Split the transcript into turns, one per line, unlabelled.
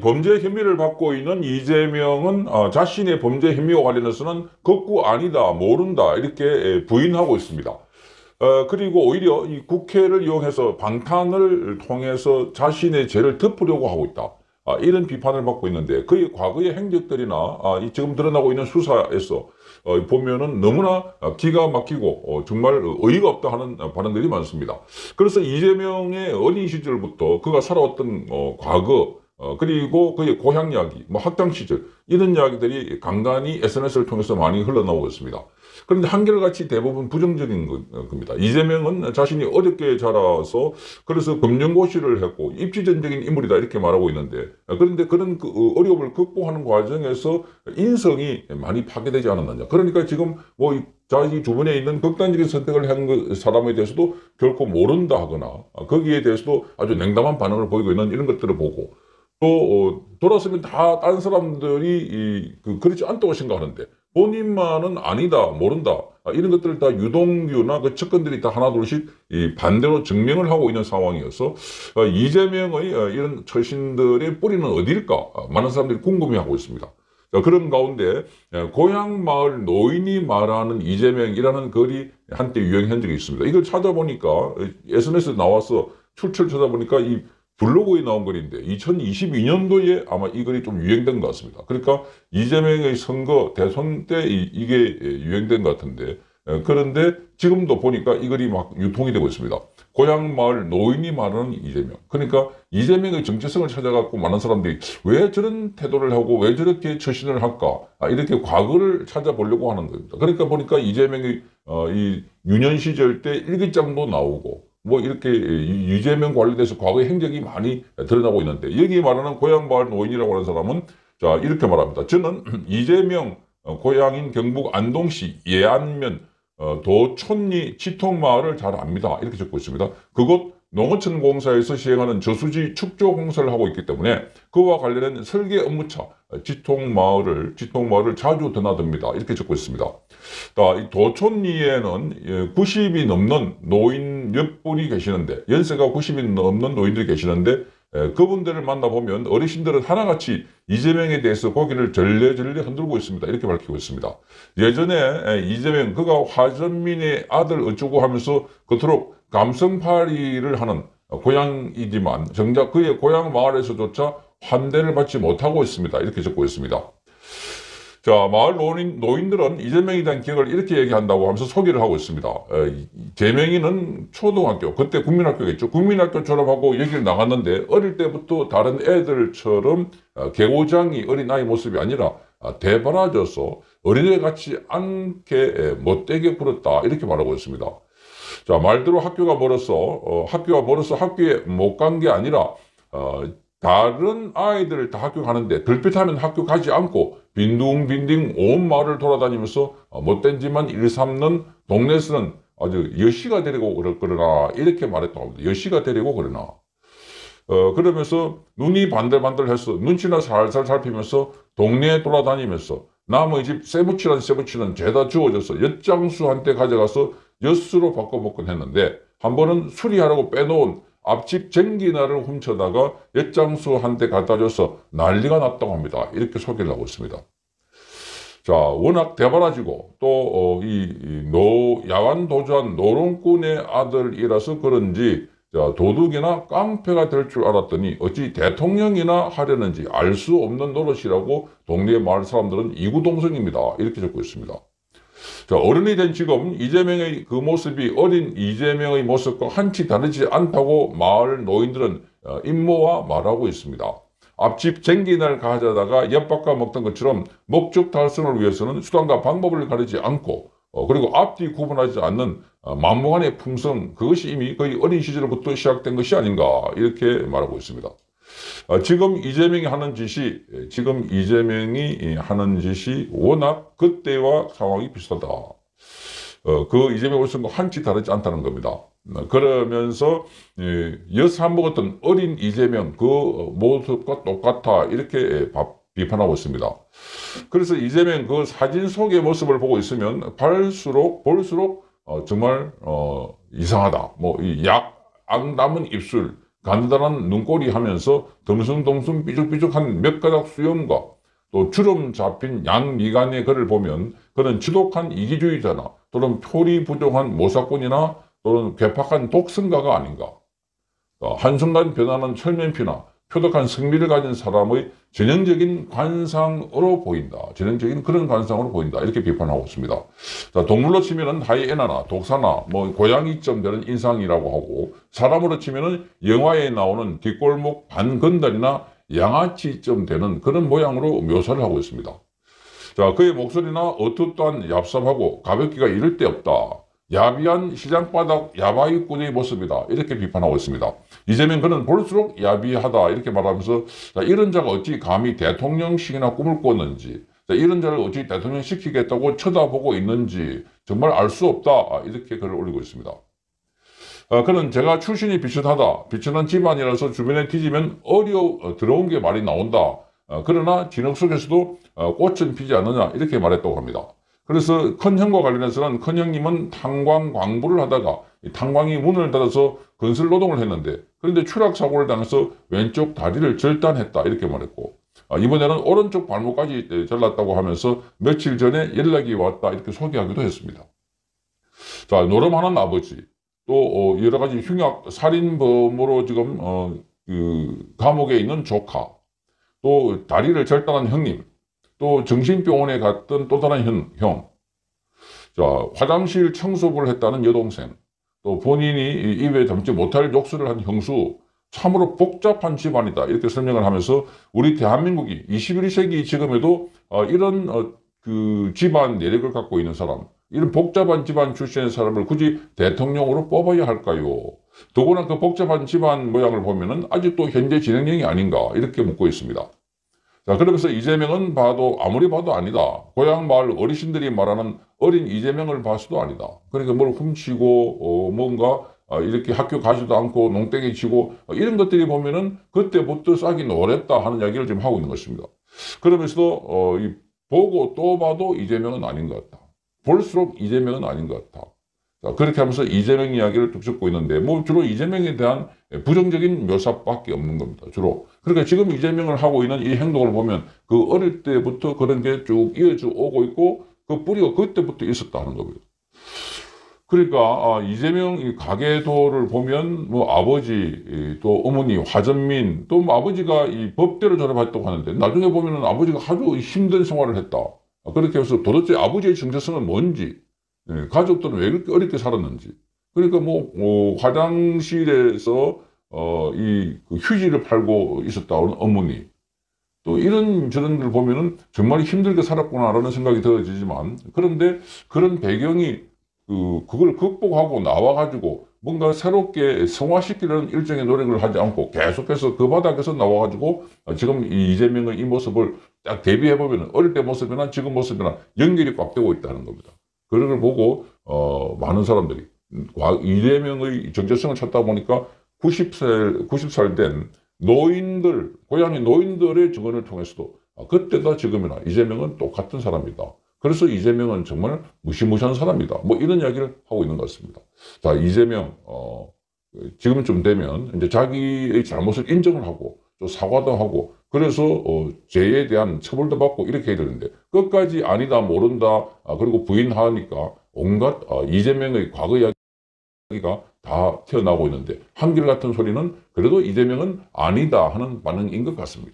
범죄 혐의를 받고 있는 이재명은 어, 자신의 범죄 혐의와 관련해서는 거꾸 아니다, 모른다 이렇게 에, 부인하고 있습니다. 어, 그리고 오히려 이 국회를 이용해서 방탄을 통해서 자신의 죄를 덮으려고 하고 있다. 아, 이런 비판을 받고 있는데 그의 과거의 행적들이나 아, 이 지금 드러나고 있는 수사에서 어, 보면은 너무나 어, 기가 막히고 어, 정말 어이가 없다 하는 어, 발언들이 많습니다. 그래서 이재명의 어린 시절부터 그가 살아왔던 어, 과거 어, 그리고 그의 고향 이야기, 뭐 학창 시절 이런 이야기들이 간간히 SNS를 통해서 많이 흘러나오고 있습니다. 그런데 한결같이 대부분 부정적인 거- 어, 겁니다. 이재명은 자신이 어렵게 자라서 그래서 검정고시를 했고 입지전적인 인물이다 이렇게 말하고 있는데 어, 그런데 그런 그 어, 어려움을 극복하는 과정에서 인성이 많이 파괴되지 않았느냐. 그러니까 지금 뭐 이- 자기 주변에 있는 극단적인 선택을 한그 사람에 대해서도 결코 모른다 하거나 어, 거기에 대해서도 아주 냉담한 반응을 보이고 있는 이런 것들을 보고 또 어, 돌아서면 다 다른 사람들이 이, 그, 그렇지 않다고 생각하는데 본인만은 아니다 모른다 아, 이런 것들을 다 유동규나 그 측근들이 다 하나둘씩 이 반대로 증명을 하고 있는 상황이어서 어, 이재명의 어, 이런 처신들의 뿌리는 어디일까 아, 많은 사람들이 궁금해하고 있습니다. 자, 그런 가운데 예, 고향 마을 노인이 말하는 이재명이라는 글이 한때 유행한 적이 있습니다. 이걸 찾아보니까 SNS에 나와서 출처를 찾아보니까 이 블로그에 나온 글인데 2022년도에 아마 이 글이 좀 유행된 것 같습니다. 그러니까 이재명의 선거 대선 때 이, 게 유행된 것 같은데 에, 그런데 지금도 보니까 이 글이 막 유통이 되고 있습니다. 고향 마을 노인이 말하는 이재명. 그러니까 이재명의 정체성을 찾아갖고 많은 사람들이 왜 저런 태도를 하고 왜 저렇게 처신을 할까? 아, 이렇게 과거를 찾아보려고 하는 겁니다. 그러니까 보니까 이재명이 어, 이 유년 시절 때 일기장도 나오고 뭐 이렇게 이- 이재명 관련돼서 과거의 행적이 많이 드러나고 있는데 여기 말하는 고향 마을 노인이라고 하는 사람은 자 이렇게 말합니다. 저는 이재명 어, 고향인 경북 안동시 예안면 어, 도촌리 치통마을을 잘 압니다. 이렇게 적고 있습니다. 그곳 농어촌 공사에서 시행하는 저수지 축조 공사를 하고 있기 때문에 그와 관련된 설계 업무차 어, 지통마을을 지통마을을 자주 드나듭니다. 이렇게 적고 있습니다. 도촌리에는 90이 넘는 노인 몇 분이 계시는데 연세가 90이 넘는 노인들이 계시는데 에, 그분들을 만나보면 어르신들은 하나같이 이재명에 대해서 고개를 절레절레 흔들고 있습니다. 이렇게 밝히고 있습니다. 예전에 에, 이재명 그가 화전민의 아들 어쩌고 하면서 그토록 감성팔이를 하는 어, 고향이지만 정작 그의 고향 마을에서조차 환대를 받지 못하고 있습니다. 이렇게 적고 있습니다. 자, 마을 노인, 노인들은 이재명에 대한 기억을 이렇게 얘기한다고 하면서 소개를 하고 있습니다. 재명이는 초등학교, 그때 국민학교겠죠. 국민학교 졸업하고 여기를 나갔는데 어릴 때부터 다른 애들처럼 어, 개고장이 어린 아이 모습이 아니라 아, 대바라져서 어린애 같지 않게 에, 못되게 굴었다. 이렇게 말하고 있습니다. 자, 말대로 학교가 멀어서, 어, 학교가 멀어서 학교에 못 간 게 아니라, 어, 다른 아이들 다 학교 가는데 들빛하면 학교 가지 않고 빈둥빈둥 온 마을을 돌아다니면서 어, 못된 짓만 일삼는 동네에서는 아주 여시가 데리고 그러- 그러나 이렇게 말했다고 합니다. 여시가 데리고 그러나 어, 그러면서 눈이 반들반들해서 눈치나 살살 살피면서 동네에 돌아다니면서 남의 집 세부치란 세부치는 죄다 주워져서 엿장수한테 가져가서 엿수로 바꿔먹곤 했는데 한 번은 수리하라고 빼놓은 앞집 전기나를 훔쳐다가 엿장수한테 갖다 줘서 난리가 났다고 합니다. 이렇게 소개를 하고 있습니다. 자, 워낙 되바라지고 또, 어, 이, 이 노, 야반도주한 노름꾼의 아들이라서 그런지 자, 도둑이나 깡패가 될 줄 알았더니 어찌 대통령이나 하려는지 알 수 없는 노릇이라고 동네 마을 사람들은 이구동성입니다. 이렇게 적고 있습니다. 자, 어른이 된 지금 이재명의 그 모습이 어린 이재명의 모습과 한치 다르지 않다고 마을 노인들은 어, 입 모아 말하고 있습니다. 앞집 쟁기날 가져다가 엿바꿔 먹던 것처럼 목적 달성을 위해서는 수단과 방법을 가리지 않고 어, 그리고 앞뒤 구분하지 않는 어, 만무한의 품성 그것이 이미 거의 어린 시절부터 시작된 것이 아닌가 이렇게 말하고 있습니다. 어, 지금 이재명이 하는 짓이 예, 지금 이재명이 이 하는 짓이 워낙 그때와 상황이 비슷하다. 어, 그 이재명 모습과 한치 다르지 않다는 겁니다. 어, 그러면서 예, 여사 먹었던 어린 이재명 그 어, 모습과 똑같아 이렇게 예, 바- 비판하고 있습니다. 그래서 이재명 그 사진 속의 모습을 보고 있으면 볼수록 볼수록 어, 정말 어, 이상하다. 뭐 약 악 남은 입술 가느다란 눈꼬리 하면서 덩숭덩숭 삐죽삐죽한 몇 가닥 수염과 또 주름 잡힌 양미간의 글을 보면 그는 지독한 이기주의자나 또는 표리 부족한 모사꾼이나 또는 괴팍한 독선가가 아닌가. 어, 한순간 변하는 철면피나 표독한 성미를 가진 사람의 전형적인 관상으로 보인다. 전형적인 그런 관상으로 보인다. 이렇게 비판하고 있습니다. 자, 동물로 치면은 하이에나나 독사나 뭐 고양이점 되는 인상이라고 하고 사람으로 치면은 영화에 나오는 뒷골목 반건달이나 양아치점 되는 그런 모양으로 묘사를 하고 있습니다. 자, 그의 목소리나 어투 또한 얍삽하고 가볍기가 이를 데 없다. 야비한 시장바닥 야바이꾼의 모습이다. 이렇게 비판하고 있습니다. 이재명 그는 볼수록 야비하다. 이렇게 말하면서 자, 이런 자가 어찌 감히 대통령식이나 꿈을 꿨는지 자, 이런 자를 어찌 대통령 시키겠다고 쳐다보고 있는지 정말 알 수 없다. 아, 이렇게 글을 올리고 있습니다. 어, 그는 제가 출신이 비슷하다. 비슷한 집안이라서 주변에 뒤지면 어려워 어, 들어온 게 말이 나온다. 어, 그러나 진흙 속에서도 어, 꽃은 피지 않느냐 이렇게 말했다고 합니다. 그래서 큰 형과 관련해서는 큰 형님은 탄광 광부를 하다가 이 탄광이 문을 닫아서 건설 노동을 했는데 그런데 추락 사고를 당해서 왼쪽 다리를 절단했다 이렇게 말했고 아, 이번에는 오른쪽 발목까지 에, 잘랐다고 하면서 며칠 전에 연락이 왔다 이렇게 소개하기도 했습니다. 자 노름하는 아버지 또 어, 여러 가지 흉악 살인범으로 지금 어, 그 감옥에 있는 조카 또 다리를 절단한 형님 또 정신병원에 갔던 또 다른 형, 형. 자, 화장실 청소부를 했다는 여동생. 또 본인이 입에 담지 못할 욕설을 한 형수. 참으로 복잡한 집안이다. 이렇게 설명을 하면서 우리 대한민국이 21세기 지금에도 어, 이런 어, 그 집안 내력을 갖고 있는 사람, 이런 복잡한 집안 출신의 사람을 굳이 대통령으로 뽑아야 할까요? 더구나 그 복잡한 집안 모양을 보면은 아직도 현재 진행형이 아닌가 이렇게 묻고 있습니다. 자, 그러면서 이재명은 봐도 아무리 봐도 아니다. 고향 마을 어르신들이 말하는 어린 이재명을 봐서도 아니다. 그러니까 뭘 훔치고 어, 뭔가 어, 이렇게 학교 가지도 않고 농땡이 치고 어, 이런 것들이 보면은 그때부터 싹이 노랬다 하는 이야기를 지금 하고 있는 것입니다. 그러면서도 어, 이 보고 또 봐도 이재명은 아닌 것 같다. 볼수록 이재명은 아닌 것 같다. 자, 그렇게 하면서 이재명 이야기를 쭉 듣고 있는데, 뭐 주로 이재명에 대한 부정적인 묘사밖에 없는 겁니다. 주로. 그러니까 지금 이재명을 하고 있는 이 행동을 보면 그 어릴 때부터 그런 게 쭉 이어져 오고 있고 그 뿌리가 그때부터 있었다는 겁니다. 그러니까 아, 이재명 이 가계도를 보면 뭐 아버지 이, 또 어머니 화전민 또 뭐 아버지가 이 법대로 졸업했다고 하는데 나중에 보면은 아버지가 아주 힘든 생활을 했다. 아, 그렇게 해서 도대체 아버지의 정체성은 뭔지 예, 가족들은 왜 그렇게 어렵게 살았는지. 그러니까 뭐, 어, 화장실에서, 어, 이, 그 휴지를 팔고 있었다 는 어머니. 또 이런 저런들 보면은 정말 힘들게 살았구나라는 생각이 들어지지만, 그런데 그런 배경이, 그, 그걸 극복하고 나와 가지고 뭔가 새롭게 성화시키려는 일종의 노력을 하지 않고 계속해서 그 바닥에서 나와 가지고 지금 이 이재명의 이 모습을 딱 대비해 보면 어릴 때 모습이나 지금 모습이나 연결이 꽉 되고 있다는 겁니다. 그런 걸 보고 어, 많은 사람들이 과- 이재명의 정체성을 찾다 보니까 90살 90살 된 노인들 고향의 노인들의 증언을 통해서도 아, 그때다 지금이나 이재명은 똑같은 사람이다. 그래서 이재명은 정말 무시무시한 사람이다. 뭐 이런 이야기를 하고 있는 것 같습니다. 자 이재명 어, 지금쯤 되면 이제 자기의 잘못을 인정을 하고 또 사과도 하고 그래서 어, 죄에 대한 처벌도 받고 이렇게 해야 되는데 끝까지 아니다 모른다 아, 그리고 부인하니까 온갖 어, 이재명의 과거 이야기가 다 튀어나오고 있는데 한결같은 소리는 그래도 이재명은 아니다 하는 반응인 것 같습니다.